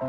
Shh.